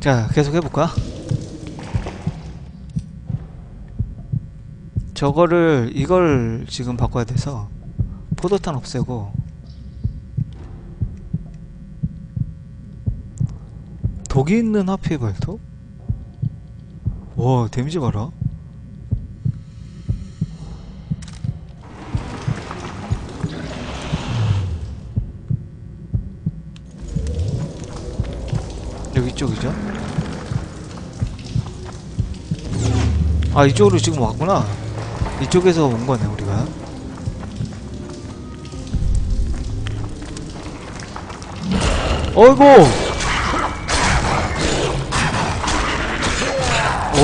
자, 계속 해볼까? 저거를, 이걸 지금 바꿔야 돼서, 포도탄 없애고, 독이 있는 하피 발톱? 와, 데미지 봐라. 여기 쪽이죠? 아 이쪽으로 지금 왔구나 이쪽에서 온 거네 우리가 어이구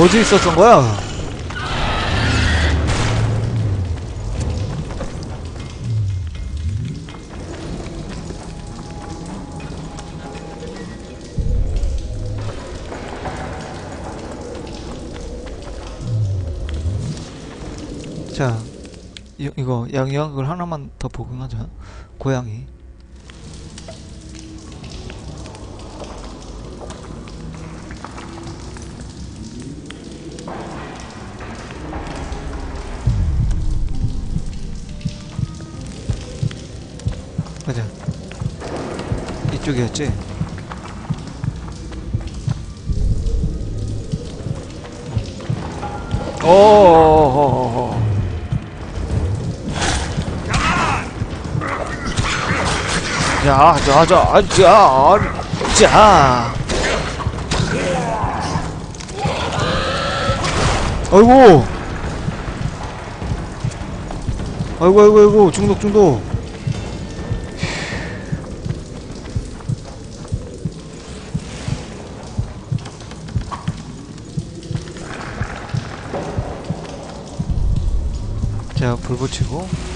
어디 있었던 거야? 이, 이거 양약을 하나만 더 복용하자. 고양이. 가자. 이쪽이었지? 어어어어어 자, 자, 자, 자, 자. 아이고. 아이고, 아이고, 아이고, 중독, 중독. 자, 불 붙이고.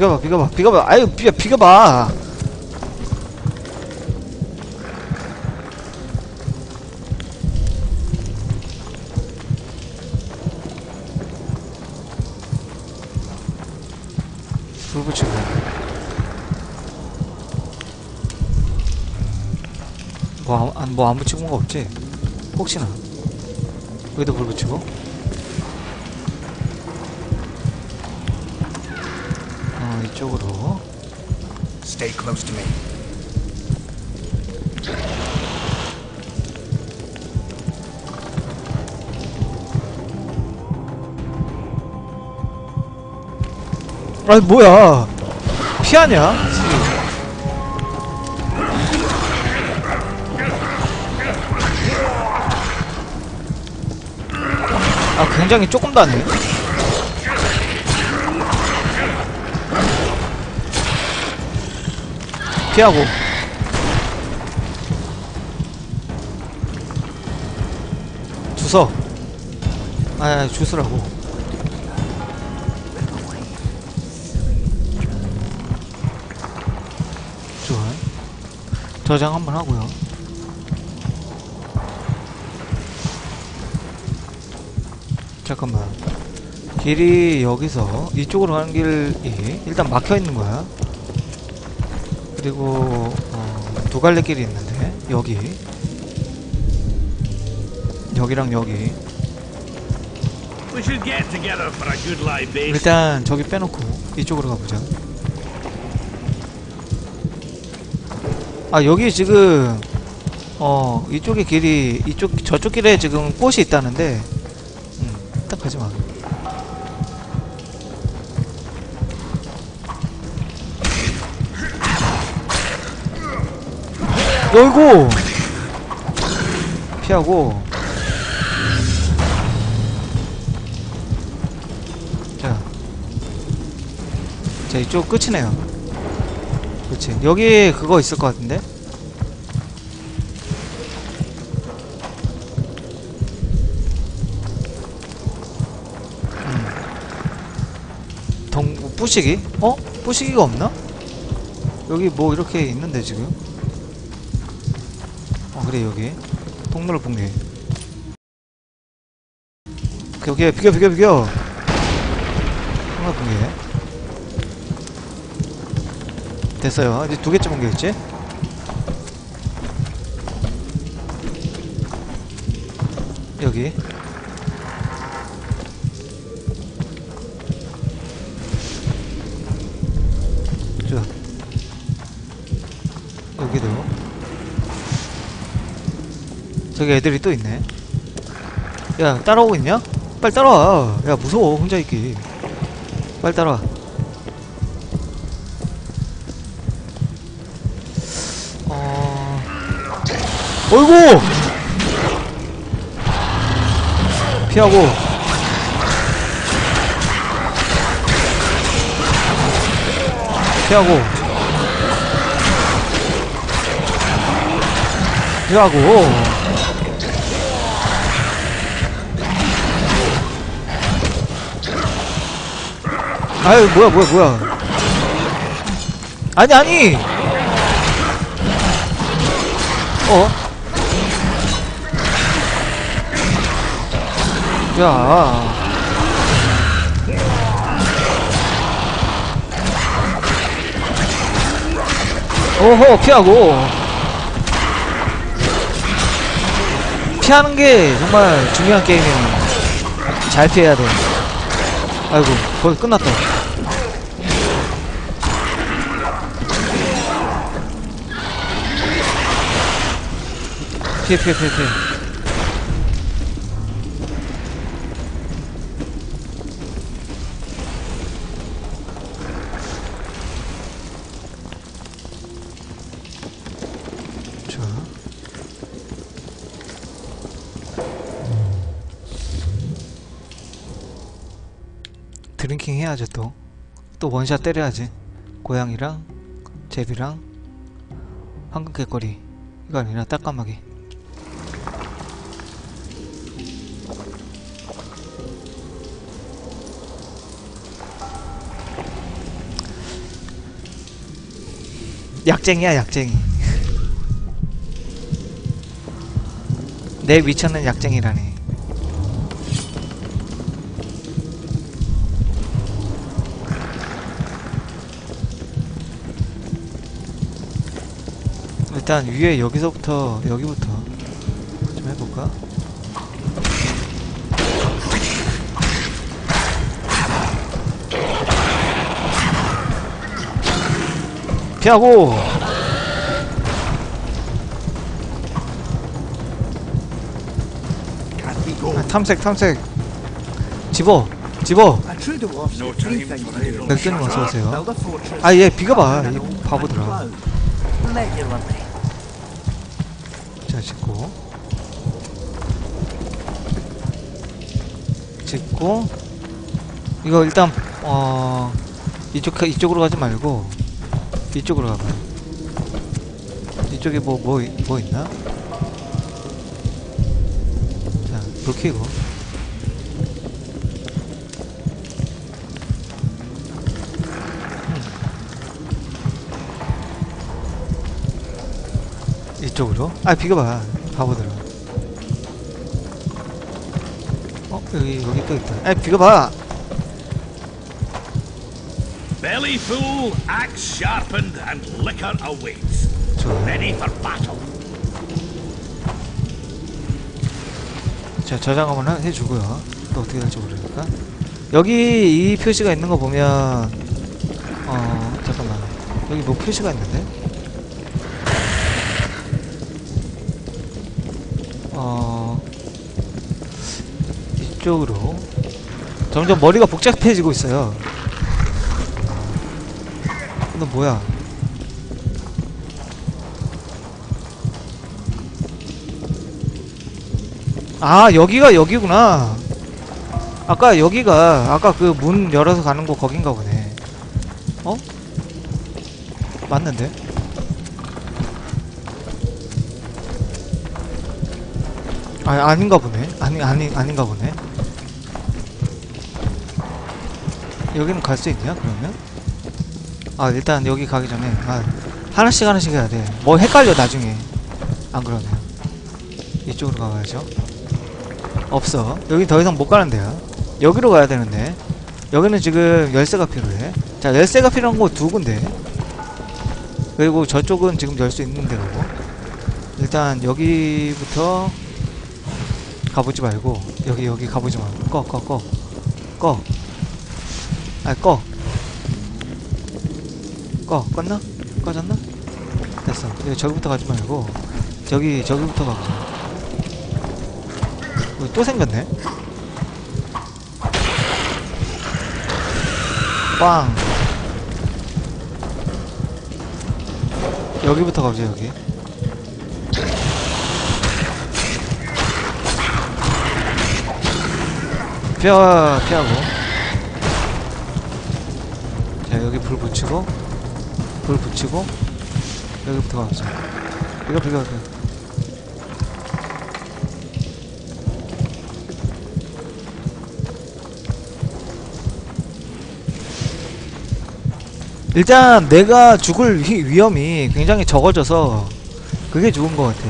비가 봐, 비가 봐, 비가 봐. 아유, 비가, 비가 봐. 불 붙이고. 뭐, 안, 뭐, 안 붙이고 온거 없지? 혹시나. 여기도 불 붙이고. 이쪽으로. Stay close to me. 아니 뭐야 피하냐? 아 굉장히 조금 다네 피하고 주서 아 주스라고 좋아요. 저장 한번 하고요. 잠깐만. 길이 여기서 이쪽으로 가는 길이 일단 막혀 있는 거야. 그리고 어, 두 갈래 길이 있는데 여기 여기랑 여기. 일단 저기 빼놓고 이쪽으로 가보자. 아 여기 지금 어 이쪽에 길이 이쪽 저쪽 길에 지금 꽃이 있다는데 음, 딱 가지 마. 어이구 피하고 자, 자 이쪽 끝이네요. 그렇지. 여기 그거 있을 것 같은데. 음. 동 뿌시기? 어? 뿌시기가 없나? 여기 뭐 이렇게 있는데 지금? 어 그래 여기 통로를 붕괴. 오케이 오케이 비켜 비켜 비켜. 통로 붕괴. 됐어요. 이제 두 개쯤 옮겨있지? 여기. 저기 애들이 또 있네. 야, 따라오고 있냐? 빨리 따라와. 야, 무서워, 혼자 있기. 빨리 따라와. 어... 어이구! 피하고. 피하고. 피하고. 아유, 뭐야, 뭐야, 뭐야. 아니, 아니! 어? 야. 오호, 피하고. 피하는 게 정말 중요한 게임이에요. 잘 피해야 돼. 아이고, 거의 끝났다. 피해, 피해, 피해, 피해. drinking 해야죠 또. 또 원샷 때려야지. 고양이랑 제비랑 황금 꾀꼬리. 이거 아니라 떼까마귀. 약쟁이야 약쟁이. 내 위쳐는 약쟁이라니. 일단 위에 여기서부터 여기부터 좀 해볼까? 피하고? 아, 탐색 탐색 집어 집어 chatter. 어서오세요 Build a fortress, 아얘 비가 봐 바보들아 cloud. Regularly. 자 짓고 짓고 이거 일단 어 이쪽 이쪽으로 가지 말고 이쪽으로 가봐 이쪽에 뭐 뭐뭐 있나? 자 불 켜고 이쪽으로? 아 비켜봐 바보들아 여기 여기 또 있다. 아 비켜봐. Belly full, axe sharpened, and liquor awaits. Ready for battle. 자 저장 한번 해- 해주고요. 또 어떻게 될지 모르니까. 여기 이 표시가 있는 거 보면 어 잠깐만. 여기 뭐 표시가 있는데 점점 머리가 복잡해지고 있어요. 너 뭐야? 아 여기가 여기구나. 아까 여기가 아까 그 문 열어서 가는 거 거긴가 보네. 어? 맞는데? 아 아닌가 보네. 아니 아니 아닌가 보네 여기는 갈 수 있냐 그러면? 아 일단 여기 가기 전에 아 하나씩 하나씩 해야 돼뭐 헷갈려 나중에. 안 그러면. 이쪽으로 가봐야죠. 없어. 여기 더 이상 못 가는데요 여기로 가야 되는데. 여기는 지금 열쇠가 필요해. 자 열쇠가 필요한 곳 두 군데. 그리고 저쪽은 지금 열 수 있는 데고. 일단 여기부터 가보지 말고 여기 여기 가보지 말고. 꺼 꺼 꺼. 꺼. 아 꺼. 꺼 껐나? 꺼졌나? 됐어. 여기 저기부터 가지 말고 저기 저기부터 가보자. 여기 또 생겼네. 빵. 여기부터 가보자 여기. 피하 피하고. 불 붙이고 불 붙이고 여기부터 가보자. 이거 그. 일단 내가 죽을 위, 위험이 굉장히 적어져서 그게 좋은 것 같아.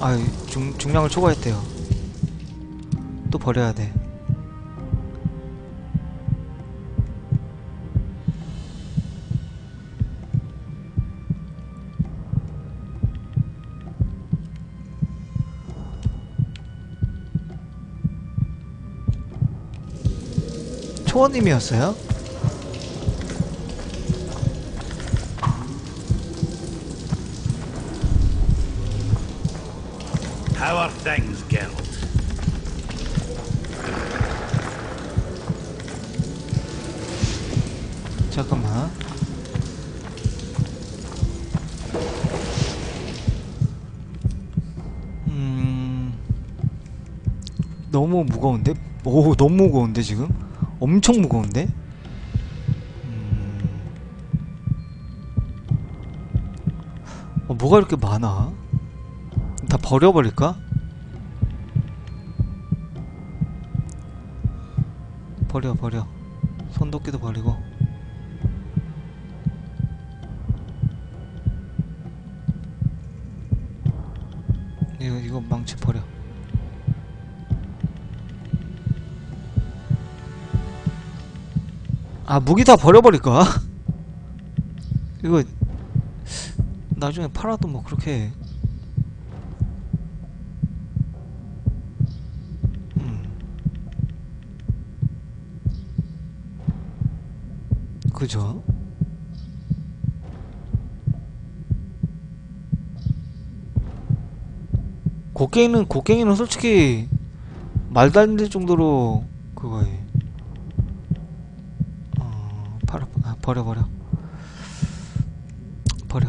아, 중 중량을 초과했대요. 또 버려야 돼. 초원님이었어요? How are things, Geralt? 잠깐만. 음. 너무 무거운데? 오, 너무 무거운데, 지금? 엄청 무거운데? 음. 어, 뭐가 이렇게 많아? 다 버려버릴까? 버려, 버려. 손도끼도 버리고. 이거 이거 망치 버려. 아 무기 다 버려버릴까? 이거 나중에 팔아도 뭐 그렇게. 음. 그죠? 곡괭이는 곡괭이는 솔직히 말도 안 될 정도로 그거에 어 팔아 아, 버려 버려 버려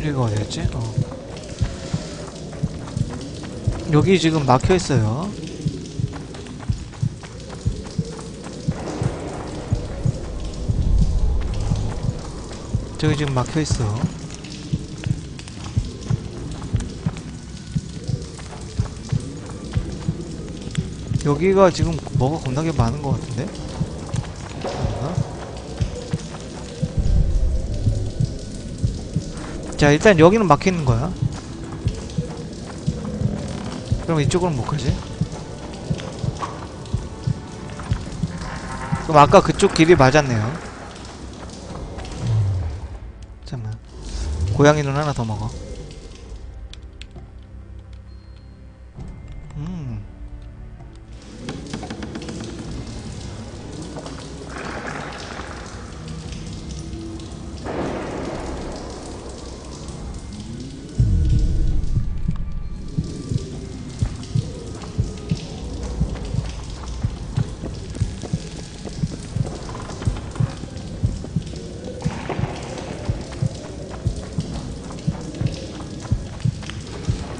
이거 어디였지? 어 여기 지금 막혀 있어요. 저기 지금 막혀 있어. 여기가 지금 뭐가 겁나게 많은 것 같은데? 자 일단 여기는 막혀 있는 거야. 그럼 이쪽으로는 못 가지? 그럼 아까 그쪽 길이 맞았네요. 고양이는 하나 더 먹어.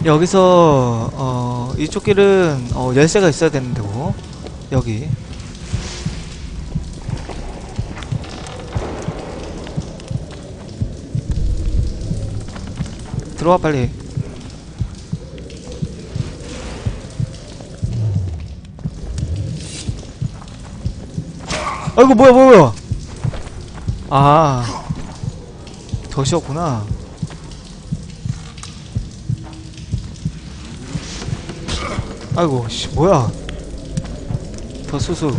여기서 어 이쪽 길은 어 열쇠가 있어야 되는 데고 여기. 들어와 빨리. 아이고 뭐야 뭐야 뭐야. 아 덫이었구나 아이고 씨 뭐야? 더 수수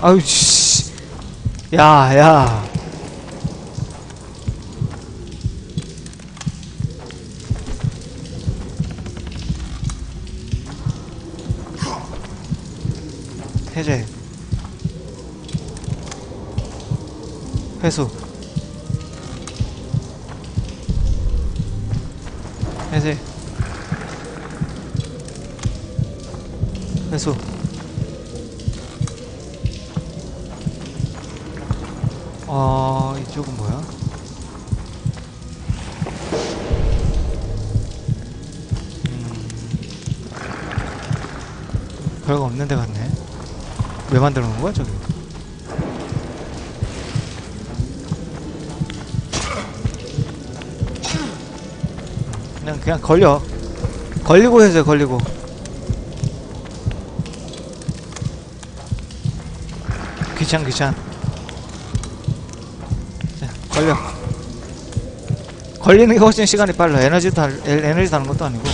아유 씨. 야야. 해제. 회수 이쪽은 뭐야? 음, 별거 없는 데 같네 왜 만들어 놓은 거야 저기? 그냥 그냥 걸려 걸리고 해서 걸리고 귀찮 귀찮 자 걸려. 걸리는 게 훨씬 시간이 빨라. 에너지 달 에- 에너지 다는 것도 아니고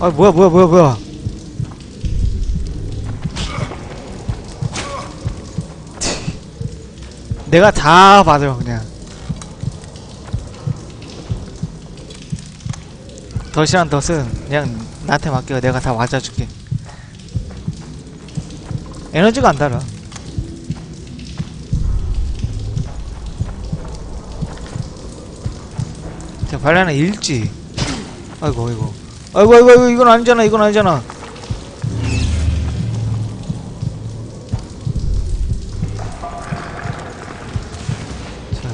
아 뭐야 뭐야 뭐야 뭐야. 내가 다 받아 그냥. 덫이란 덫은 그냥 나한테 맡겨 내가 다 맞아줄게. 에너지가 안 달아. 자, 발라는 일지. 아이고, 아이고. 아이고, 아이고, 아이고, 이건 아니잖아, 이건 아니잖아. 자.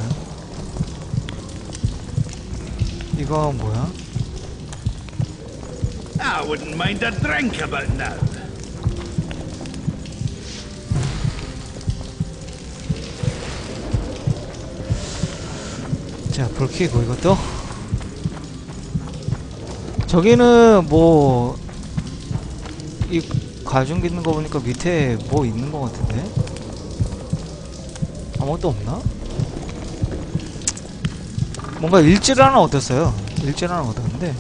이건 뭐야? I wouldn't mind a drink about now. 자, 불 켜고 이것도. 저기는 뭐, 이 가중 있는 거 보니까 밑에 뭐 있는 거 같은데? 아무것도 없나? 뭔가 일지를 하나 얻었어요. 일지를 하나 얻었는데,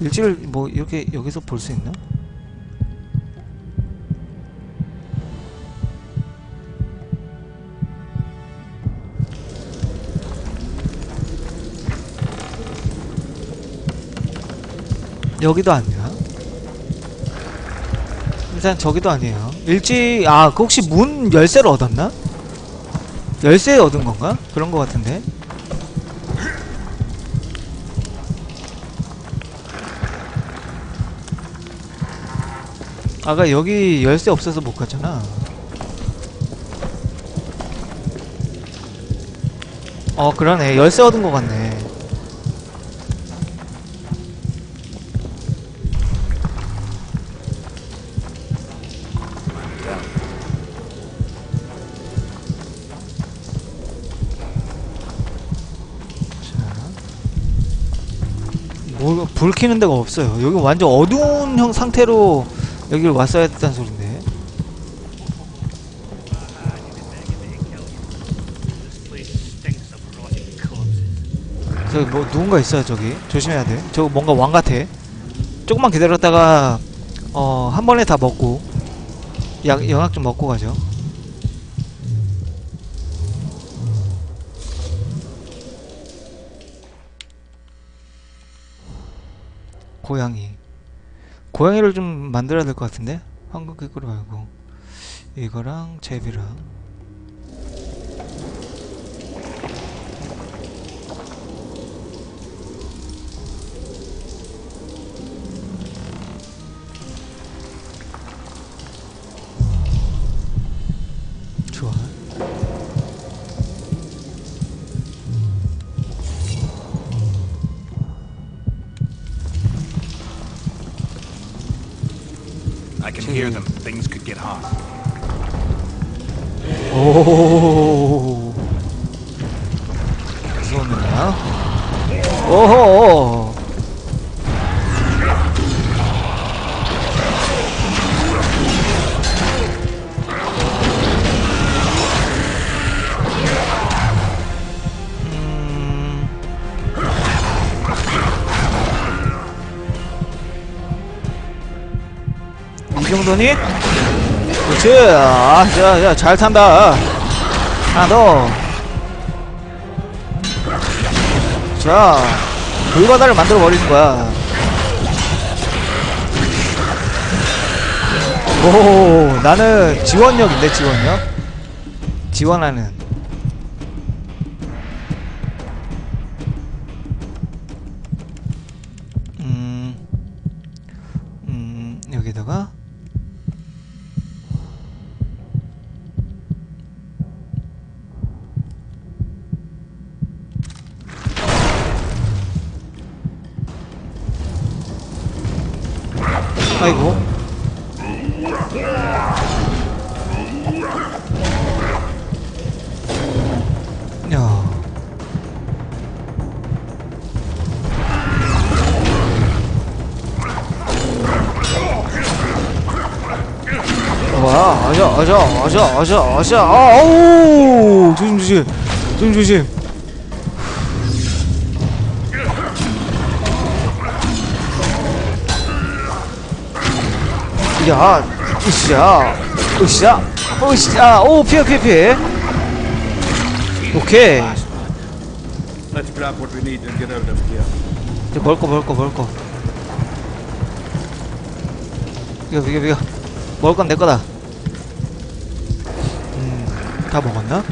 일지를 뭐 이렇게 여기서 볼 수 있나? 여기도 아니야. 일단 저기도 아니에요. 일지 아, 그 혹시 문 열쇠를 얻었나? 열쇠 얻은 건가? 그런 거 같은데. 아까 여기 열쇠 없어서 못 갔잖아. 어, 그러네. 열쇠 얻은 거 같네. 켜는 데가 없어요. 여기 완전 어두운 형 상태로 여기를 왔어야 됐다는 소린데. 저기 뭐 누군가 있어요 저기 조심해야 돼. 저거 뭔가 왕 같아. 조금만 기다렸다가 어 한 번에 다 먹고 약 영약 좀 먹고 가죠. 고양이. 고양이를 좀 만들어야 될 것 같은데? 황금 quick로 말고. 이거랑 제비랑 hear them. Things could get hot. 이 정도니? 그렇지. 아, 자, 자, 잘 탄다. 하나 더. 자, 불바다를 만들어 버리는 거야. 오, 나는 지원력인데 지원력. 지원하는. 아자, 아자, 아자, 아자, 아, 아우, 조심, 조심, 조심, 조심. 야, 으쌰, 으쌰, 으쌰, 오, 피해, 피해, 피해. 오케이. 이제 먹을 거, 먹을 거, 먹을 거. 이거, 이거, 이거. 먹을 건 내 거다. 음, 다 먹었나?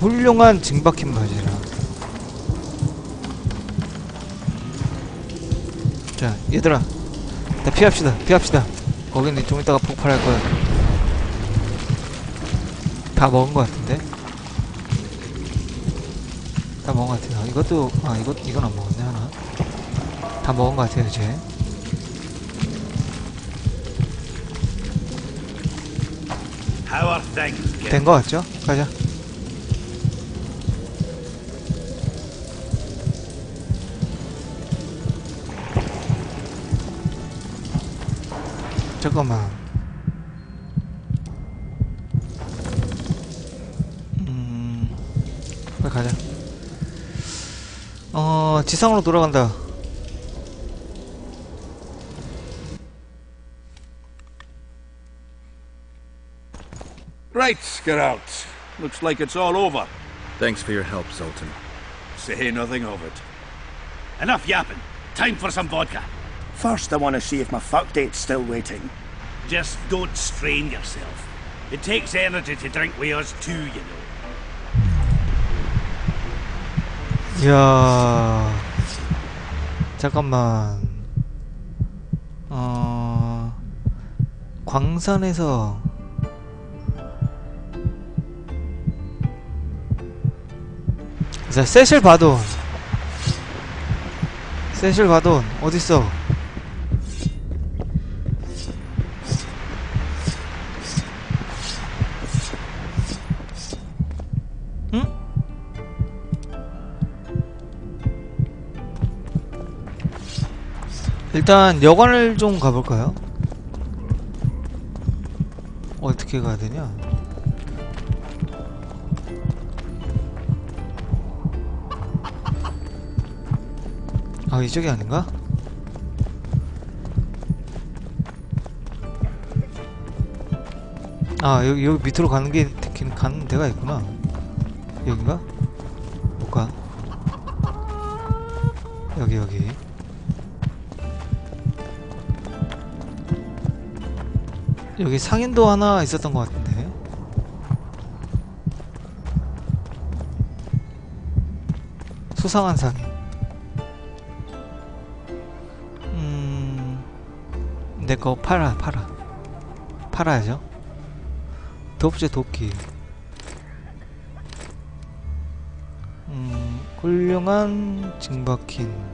훌륭한 증박힌 바지라. 자, 얘들아. 다 피합시다. 피합시다. 거기는 좀 이따가 폭발할 거야. 다 먹은 거 같은데? 다 먹은 거 같아요. 이것도, 아, 이것, 이건 안 먹었네, 하나. 다 먹은 거 같아요, 이제. How are things, kid? 된거 같죠? 가자. 잠깐만. 가자. 어, 지상으로 돌아간다. Right, Geralt. Looks like it's all over. Thanks for your help, Sultan. Say nothing of it. Enough yapping. Time for some vodka. First, I want to see if my fuck date's still waiting. Just don't strain yourself. It takes energy to drink with us too, you know. 이야. 잠깐만. 어. 광산에서 자, 세실 바돈. 세실 바돈 어딨어? 일단 여관을 좀 가볼까요? 어떻게 가야 되냐? 아 이쪽이 아닌가? 아 여기 여기 밑으로 가는 게 긴- 가는 데가 있구나 여긴가? 못가 여기 여기 여기 상인도 하나 있었던 것 같은데. 수상한 상인. 음내 거 팔아 팔아. 팔아야죠. 도프제 도끼. 음 훌륭한 징박힌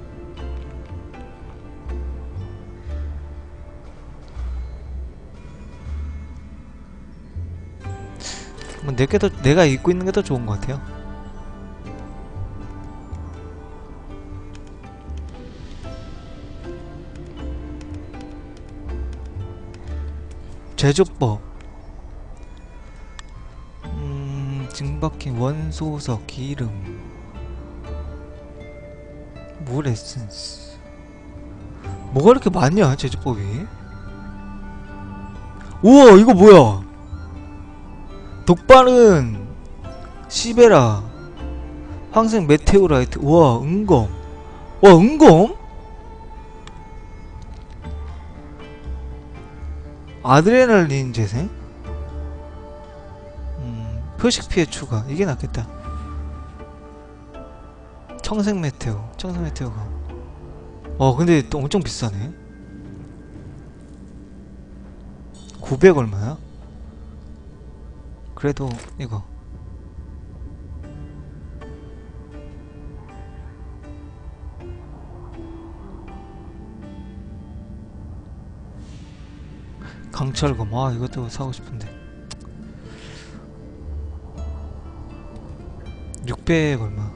내게 더 내가 입고 있는 게 더 좋은 것 같아요. 제조법. 음, 징박힌 원소석 기름. 물 에센스. 뭐가 이렇게 많냐 제조법이? 우와 이거 뭐야 독발은 시베라 황색 메테오라이트 우와 은검 와 은검? 아드레날린 재생? 음, 표식 피해 추가. 이게 낫겠다. 청색 메테오. 청색 메테오가. 어, 근데 또 엄청 비싸네. 900 얼마야? 그래도 이거. 강철검 아 이것도 사고 싶은데 600 얼마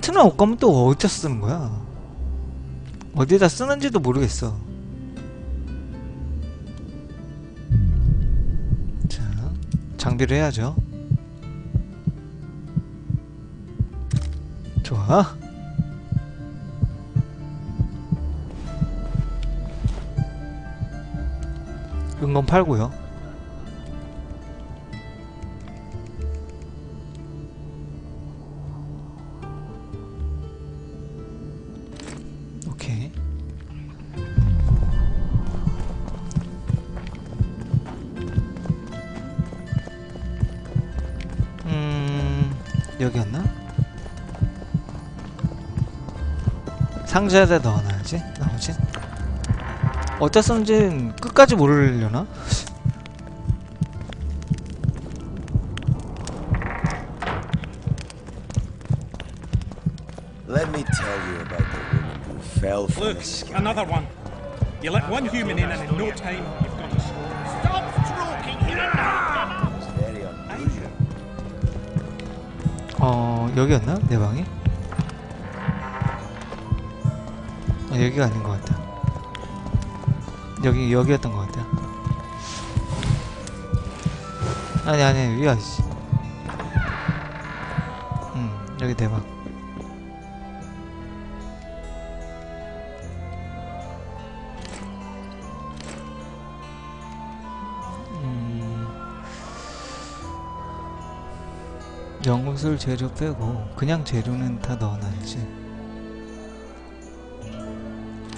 튼튼한 옷감은 또 어디다 쓰는 거야 어디다 쓰는지도 모르겠어 자 장비를 해야죠. 좋아. 은건 팔고요. 상자에다 넣어놔야지 나머지 어디다 쓰는지 끝까지 모르려나? Let me tell you about the woman who fell from Look, the sky. another one. You let one human in, and in no time, you've got a sword. Stop stroking him now! It's very unusual. 어 여기였나? 내 방이? 아, 여기가 아닌 것 같다 여기 여기였던 것 같다 아니 아니 위야 씨. 음 여기 내 방. 음 연금술 재료 빼고 그냥 재료는 다 넣어놔야지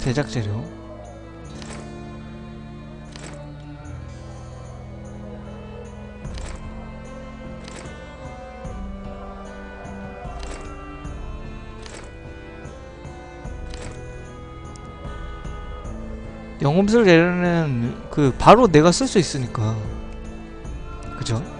제작 재료 연금술 재료는 그 바로 내가 쓸 수 있으니까 그죠?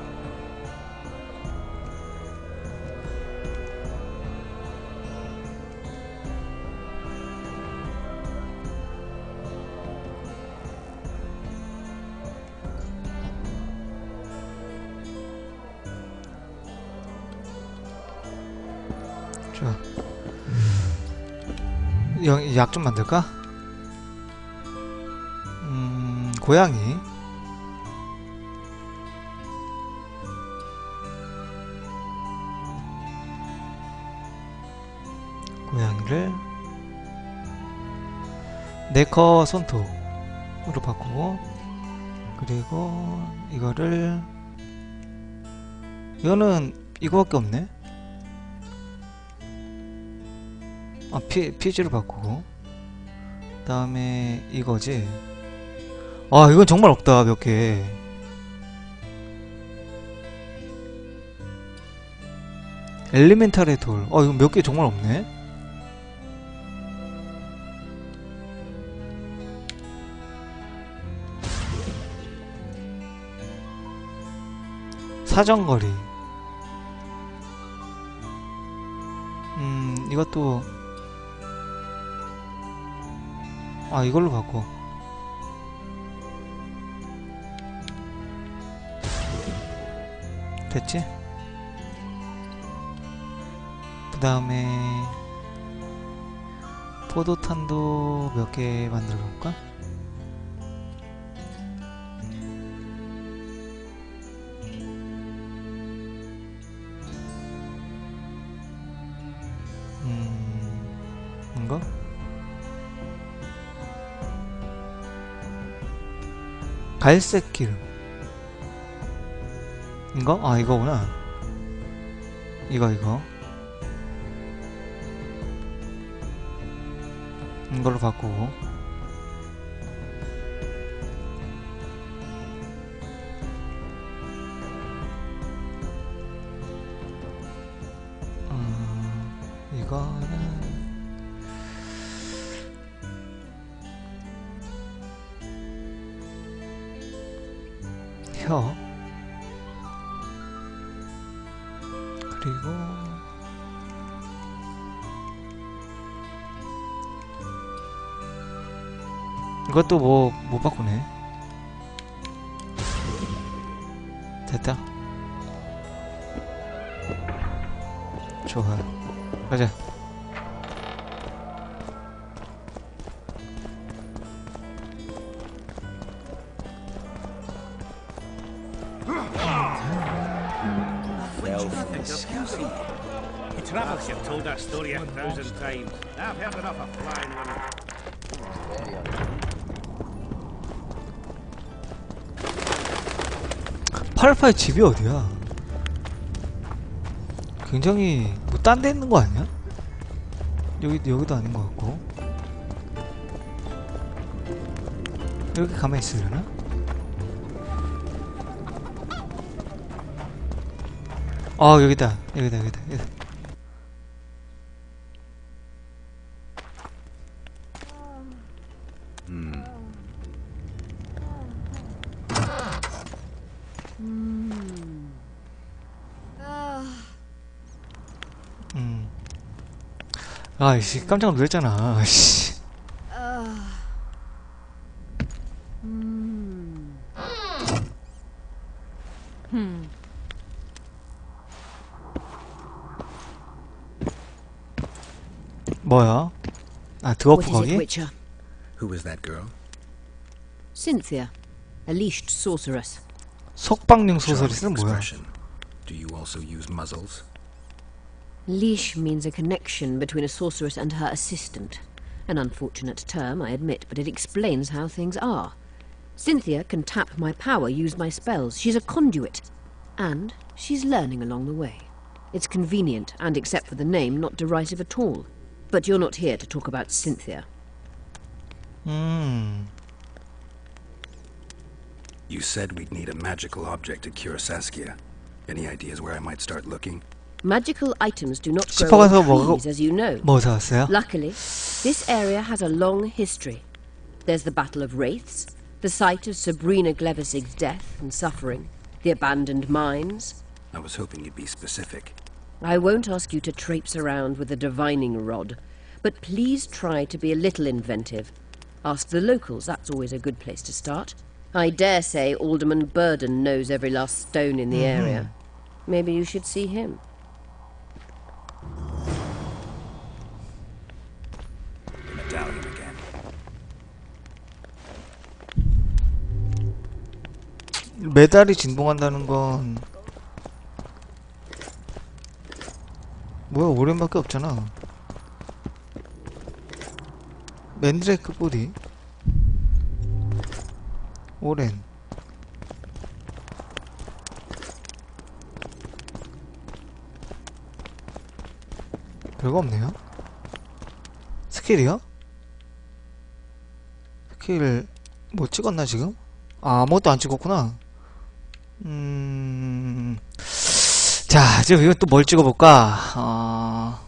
약 좀 만들까? 음, 고양이. 고양이를 네커 손톱으로 바꾸고 그리고 이거를 이거는 이거밖에 없네. 아, 피, 피지로 바꾸고 그 다음에 이거지 아 이건 정말 없다 몇개 엘리멘탈의 돌. 아, 이거 몇 개 정말 없네. 사정거리. 음, 이것도 아, 이걸로 바꿔. 됐지? 그 다음에 포도탄도 몇 개 만들어 볼까? 갈색 기름. 이거? 아 이거구나. 이거 이거. 이걸로 바꾸고. 음, 이것도 뭐 못 바꾸네 됐다 좋아 가자 You travellers have told that story a thousand times. I've heard enough of flying 파르파의 집이 어디야? 굉장히 뭐 딴 데 있는 거 아니야? 여기 여기도 아닌 것 같고 이렇게 가만히 있으려나? 아 여기다 여기다 여기다 여기다 음. 아이씨 깜짝 놀랐잖아 씨. 뭐야? 아 드워프 거기? Who was that girl? Cynthia, a leashed sorceress. Charming 소설이는 뭐야? Do you also use muzzles? Leash means a connection between a sorceress and her assistant. An unfortunate term, I admit, but it explains how things are. Cynthia can tap my power, use my spells. She's a conduit. And she's learning along the way. It's convenient, and except for the name, not derisive at all. But you're not here to talk about Cynthia. Hmm. You said we'd need a magical object to cure Saskia. Any ideas where I might start looking? Magical items do not grow on trees, as you know. Luckily, this area has a long history. There's the Battle of Wraiths, the site of Sabrina Glevisig's death and suffering, the abandoned mines. I was hoping you'd be specific. I won't ask you to traipse around with a divining rod, but please try to be a little inventive. Ask the locals, that's always a good place to start. I dare say Alderman Burden knows every last stone in the mm. area. Maybe you should see him. 메달이 진동한다는 건 뭐야 오렌밖에 없잖아. 맨드레이크 뿌리 오렌. 별거 없네요. 스킬이요? 스킬 뭐 찍었나 지금? 아, 아무것도 안 찍었구나 음... 자, 이제 이거 또뭘 찍어볼까? 어...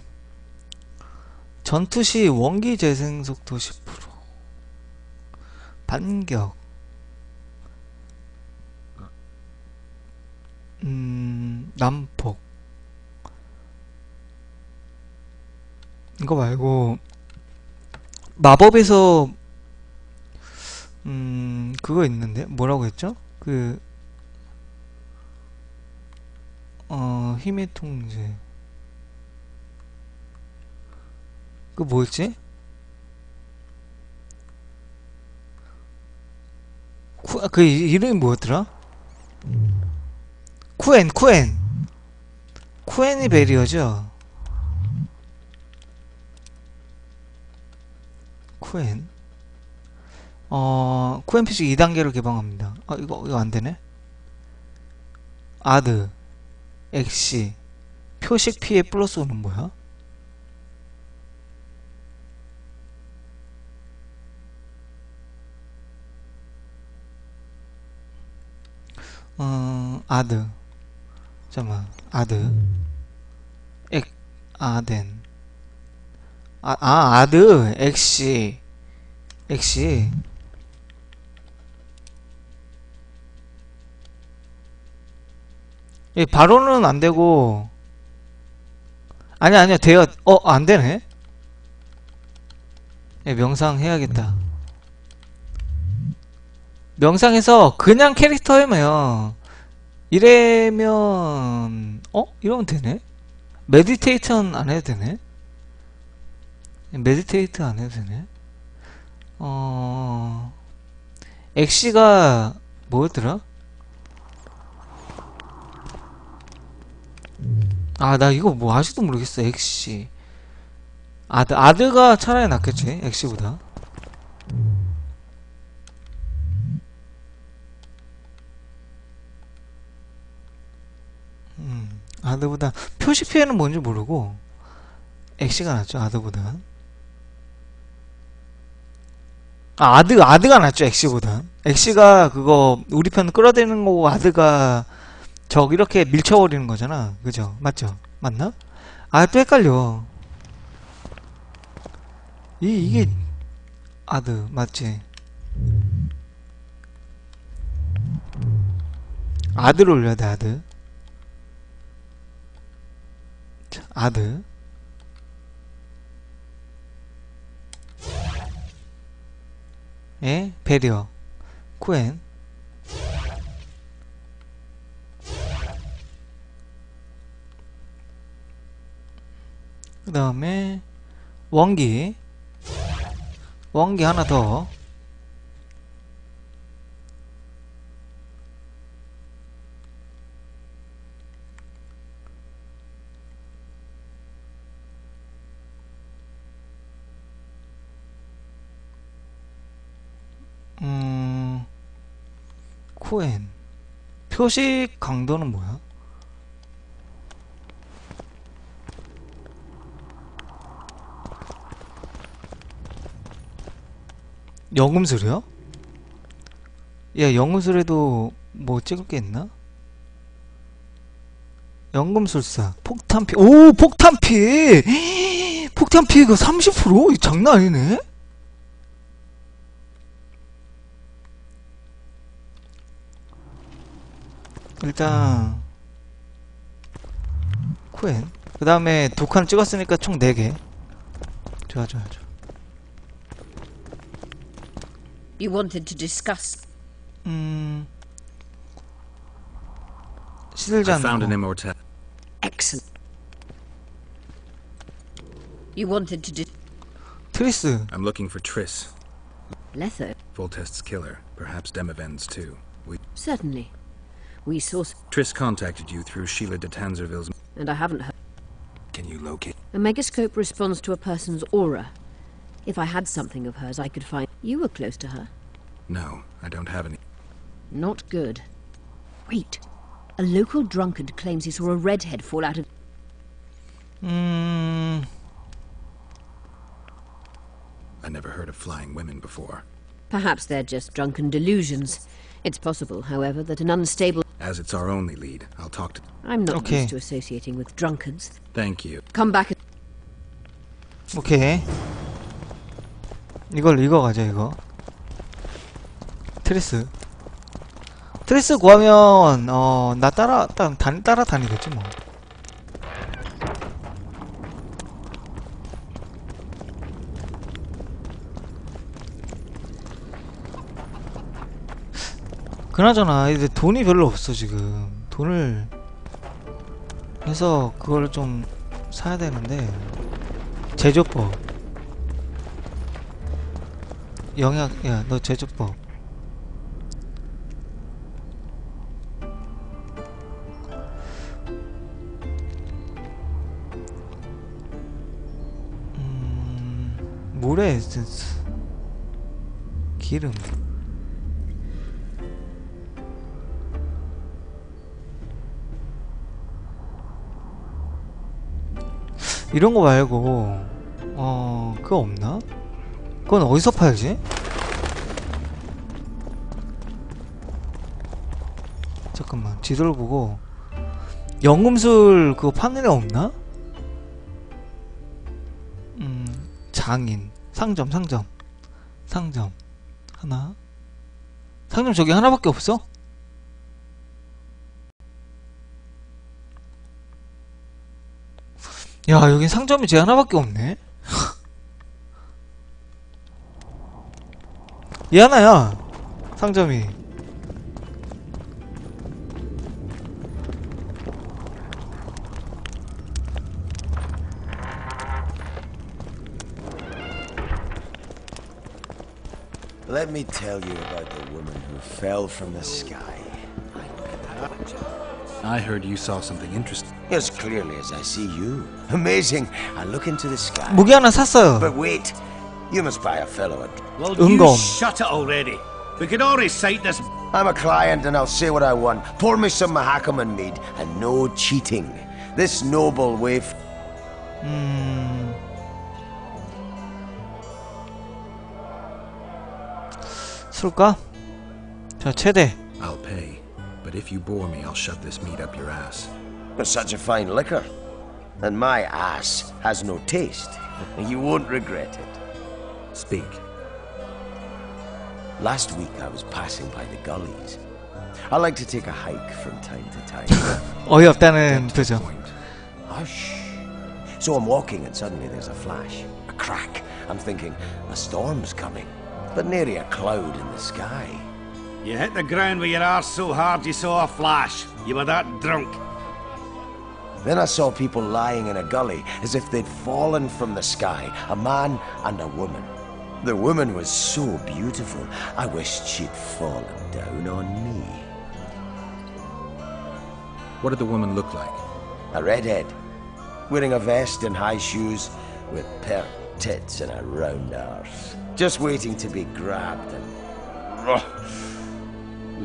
전투 시 원기 재생 속도 10%. 반격. 음, 난폭. 이거 말고, 마법에서, 음, 그거 있는데? 뭐라고 했죠? 그, 어, 힘의 통제. 그 뭐였지? 쿠, 아, 그 이- 이름이 뭐였더라? 쿠엔, 쿠엔. 쿠엔이 barrier죠? 쿠엔. 어, 쿠엔 표식 2단계를 개방합니다. 아, 이거, 이거 안 되네? 아드. 엑시 표식 피해 플러스 5는 뭐야? 어 아드. 잠깐만. 아드. 엑 아덴. 아, 아 아드. 엑시 엑시 예, 바로는 안 되고. 아니 아니요 돼요 어 안 되네. 예, 명상 해야겠다. 명상해서 그냥 캐릭터 하면 이래면 어? 이러면 되네? meditation 안 해도 되네? meditate 안 해도 되네? 어 엑시가 뭐였더라 아, 나 이거 뭐 아직도 모르겠어, 엑시. 아드, 아드가 차라리 낫겠지, 엑시보다. 음, 아드보다, 표시 피해는 뭔지 모르고, 엑시가 낫죠, 아드보다. 아, 아드, 아드가 낫죠, 엑시보다. 엑시가 그거, 우리 편 끌어대는 거고, 아드가, 적 이렇게 밀쳐버리는 거잖아. 그죠? 맞죠? 맞나? 아, 또 헷갈려. 이, 이게, 아드, 맞지? 아드를 올려야 돼, 아드. 자, 아드. 예? 배리어. 쿠엔. 다음에 원기 원기 하나 더 음, 코엔 표식 강도는 뭐야? 영음술이요? 야, 영음술에도 뭐 찍을 게 있나? 연금술사, 폭탄피, 오, 폭탄피! 폭탄피 이거 30%? 이거 장난 아니네? 일단, 쿠엔. 그 다음에 독한 찍었으니까 총 4개. 좋아, 좋아, 좋아. You wanted to discuss. 음 시들지 I found an 않는 거 immortal. Excellent. You wanted to dis- 트리스 I'm looking for Triss, Letho. Voltest's killer, perhaps Demavend's too. We Certainly. We saw, s- Triss contacted you through Sheila de Tanzerville's. and I haven't heard. Can you locate? A megascope responds to a person's aura. if I had something of hers I could find... You were close to her. No, I don't have any. Not good. Wait. A local drunkard claims he saw a redhead fall out of... Hmm... I never heard of flying women before. Perhaps they're just drunken delusions. It's possible, however, that an unstable... As it's our only lead, I'll talk to... I'm not okay. used to associating with drunkards. Thank you. Come back... Okay. 이 이걸 읽어가자 이거. 트레스. 트레스 구하면 어 나 따라 따, 다, 따라 다니겠지 뭐. 그나저나 이제 돈이 별로 없어 지금. 돈을 해서 그걸 좀 사야 되는데 제조법 영약 야너 제조법. 음 모래 에센스. 기름. 이런 거 말고 어 그거 없나? 그건 어디서 팔지? 잠깐만 지도를 보고 연금술 그거 파는 애 없나? 음 장인 상점 상점 상점 하나 상점 저기 하나밖에 없어? 야 여긴 상점이 제 하나밖에 없네 얘 하나야 상점이 Let me tell you about the woman who fell from the sky. I heard you saw something interesting. As clearly as I see you. Amazing. I look into the sky. 무기 하나 샀어요 But wait. You must buy a fellow a Well, Ungom. you shut it already. We could all recite this I'm a client and I'll say what I want. Pour me some Mahakaman mead and no cheating. This noble waif. 음... 술까? 자 최대 I'll pay. But if you bore me, I'll shove this meat up your ass. It's such a fine liquor. And my ass has no taste. You won't regret it. Speak. Last week I was passing by the gullies. I like to take a hike from time to time. 어이없다는 표정 Point. Hush. So I'm walking and suddenly there's a flash, a crack. I'm thinking, a storm's coming. But nary a cloud in the sky. You hit the ground with your arse so hard you saw a flash. You were that drunk. Then I saw people lying in a gully as if they'd fallen from the sky, a man and a woman. The woman was so beautiful, I wished she'd fallen down on me. What did the woman look like? A redhead, wearing a vest and high shoes, with pert tits and a round arse. Just waiting to be grabbed and.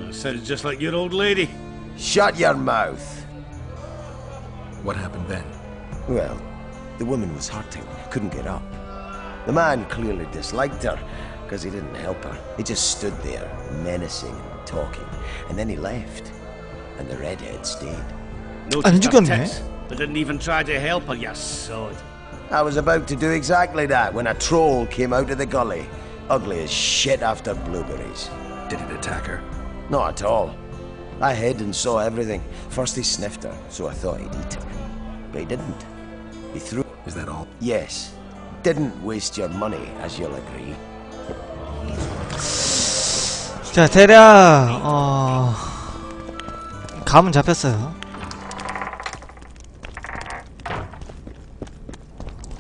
That sounds just like your old lady. Shut your mouth! What happened then? Well, the woman was hurting, couldn't get up. The man clearly disliked her, because he didn't help her. He just stood there, menacing and talking. And then he left, and the redhead stayed. No her tits, I didn't even try to help her, you sod. I was about to do exactly that when a troll came out of the gully. Ugly as shit after blueberries. Did it attack her? Not at all. I hid and saw everything. First he sniffed her, so I thought he'd eat her. But he didn't. He threw... Is that all? Yes. Didn't waste your money, as you'll agree. 자 대략 어 감은 잡혔어요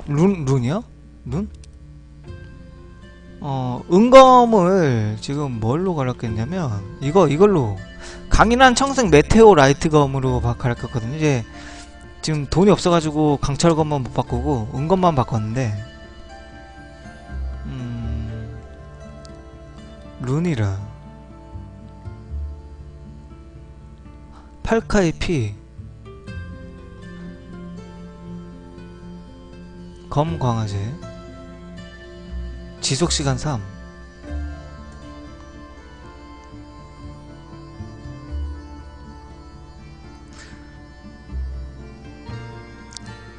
룬 룬이요? 룬? 어 은검을 지금 뭘로 갈았겠냐면 이거 이걸로 강인한 청색 meteorite 검으로 바- 갈았거든요 이제 지금 돈이 없어가지고 강철 검만 못 바꾸고 은검만 바꿨는데 룬이라 팔카의 피. 검광아제. 지속시간 3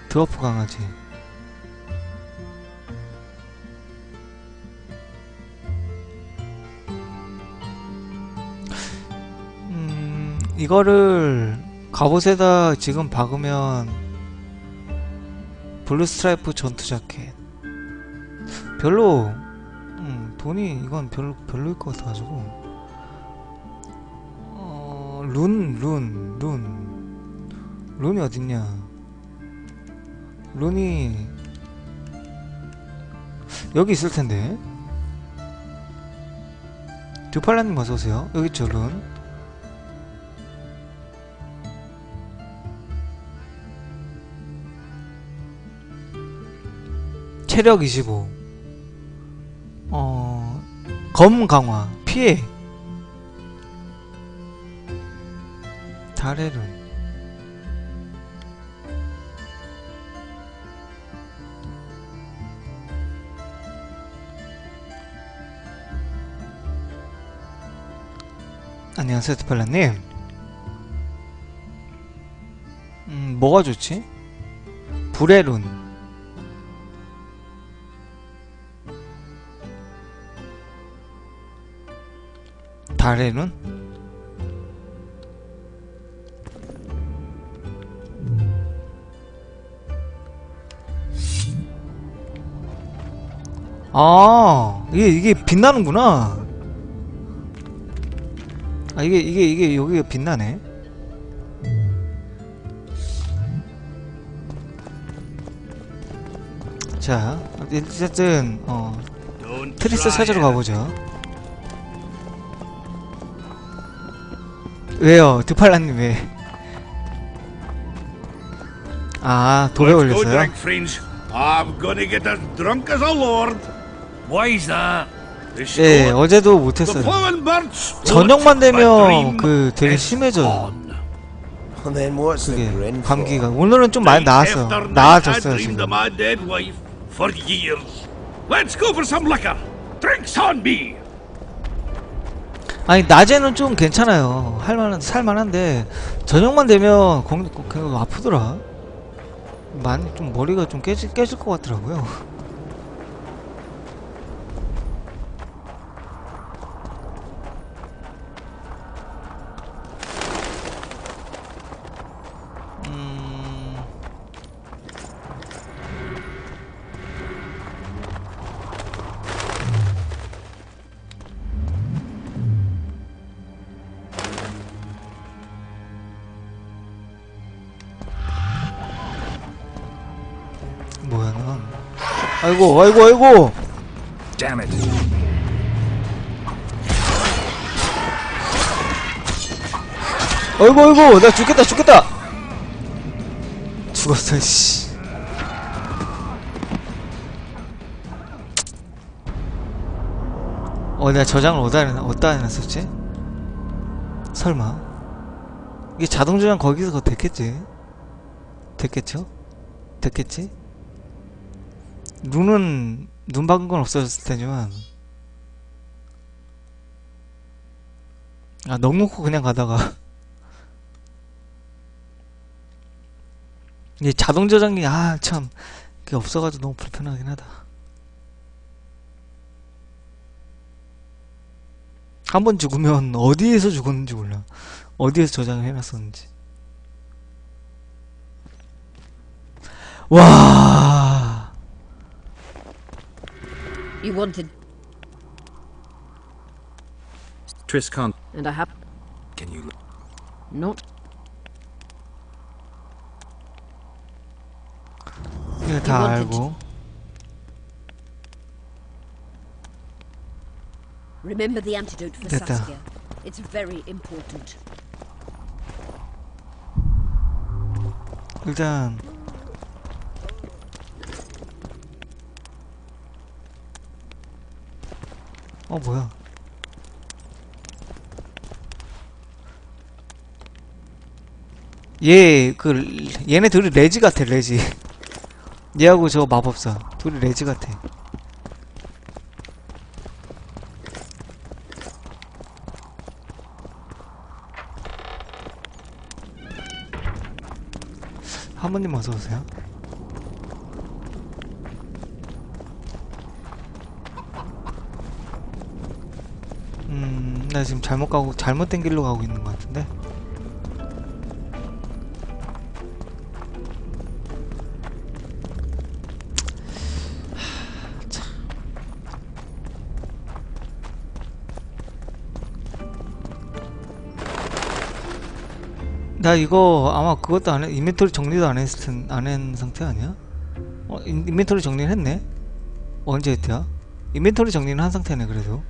드워프 강아지. 이거를 갑옷에다 지금 박으면 blue stripe 전투 자켓. 별로 음, 돈이 이건 별로 별로일 것 같아가지고 어, 룬, 룬, 룬, 룬이 어딨냐? 룬이 여기 있을 텐데. 듀팔라님 어서 오세요. 여기 있죠, 룬. 체력 25. 어, 검 강화, 피해. 다레룬. 안녕하세요, 드팔라님. 음, 뭐가 좋지? 불의 룬. 룬? 아, 이게, 이게 빛나는구나. 아, 이게, 이게, 이게, 여기가 빛나네. 자, 어쨌든, 어, 트리스 찾으러. 가보죠. 왜요? 드팔라님 왜? 아, 도배 올렸어요? drink, friends. I'm gonna get as drunk as a lord. Why's that? The 예, 어제도 못했어요. 저녁만 되면 그 되게 심해져요. 그게? 감기가 오늘은 좀 많이 나았어요. night, 나아졌어요 지금. Let's go for some liquor. Drinks on me. 아니 낮에는 좀 괜찮아요. 할만한 살만한데 저녁만 되면 공, 그냥 아프더라. 많이 좀 머리가 좀 깨질 깨질 것 같더라고요. 아이고 아이고 아이고 Damn it. 아이고 아이고 나 죽겠다 죽겠다 죽었어 씨 어, 내가 저장을 어디다, 어디다 해놨었지? 설마? 이게 자동 저장 거기서 됐겠지? 됐겠죠? 됐겠지? 눈은, 눈 박은 건 없어졌을 테지만. 아, 넉넉고 그냥 가다가. 이게 자동 저장이, 아, 참. 그게 없어가지고 너무 불편하긴 하다. 한 번 죽으면 어디에서 죽었는지 몰라. 어디에서 저장을 해놨었는지. 와. You wanted, Triscon, and I have can you not. 이거 다 이번 알고. Remember the antidote for 됐다. Saskia. It's very important. 일단 어 뭐야? 얘 그 얘네 둘이 레지 같아 레지. 얘하고 저 마법사. 둘이 레지 같아. 하모님 어서 오세요 나 지금 잘못 가고 잘못된 길로 가고 있는 것 같은데. 나 이거 아마 그것도 안 해, inventory 정리도 안 했을 텐, 안한 상태 아니야? 어, 인, inventory 정리를 했네? 언제 했대요? inventory 정리는 한 상태네 그래도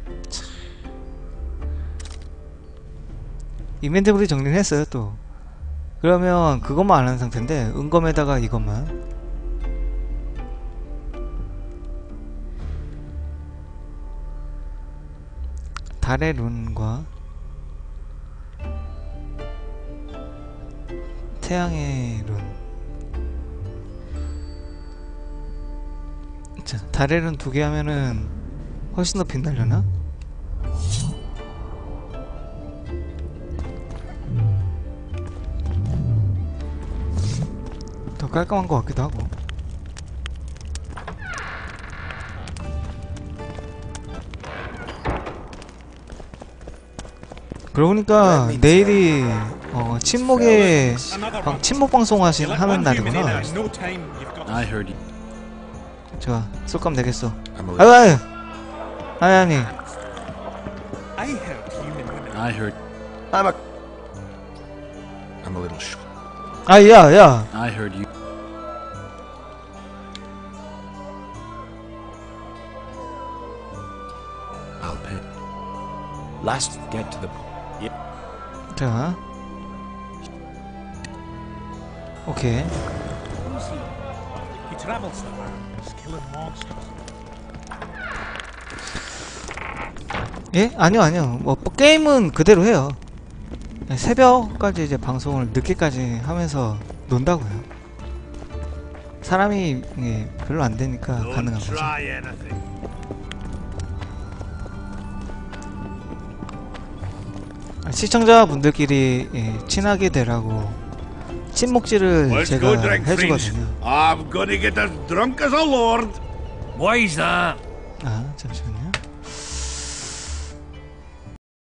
inventory 정리는 했어요 또. 그러면 그것만 안 한 상태인데 은검에다가 이것만. 달의 룬과 태양의 룬. 자, 달의 룬 두 개 하면은 훨씬 더 빛나려나? 깔끔한 것 같기도 하고 그러고 보니까 내일이 어, 침묵의 방, 침묵 방송 하신 하는 날이구나 and in no time you've got I heard you. 좋아 쏠감 되겠어 아유. 아유 아니 아니 I heard human women. I heard. I'm a. I'm a little sh. 아야야 I heard you. Last, get to the. 자. 오케이. 예? 아니요 아니요. 뭐뭐 게임은 그대로 해요. 네, 새벽까지 이제 방송을 늦게까지 하면서 논다고요. 사람이 예, 별로 안 되니까 가능한 거죠 시청자분들끼리 예, 친하게 되라고 친목질을 Let's 제가. 해주거든요 I'm gonna get as drunk as a lord. Why's that? 아 잠시만요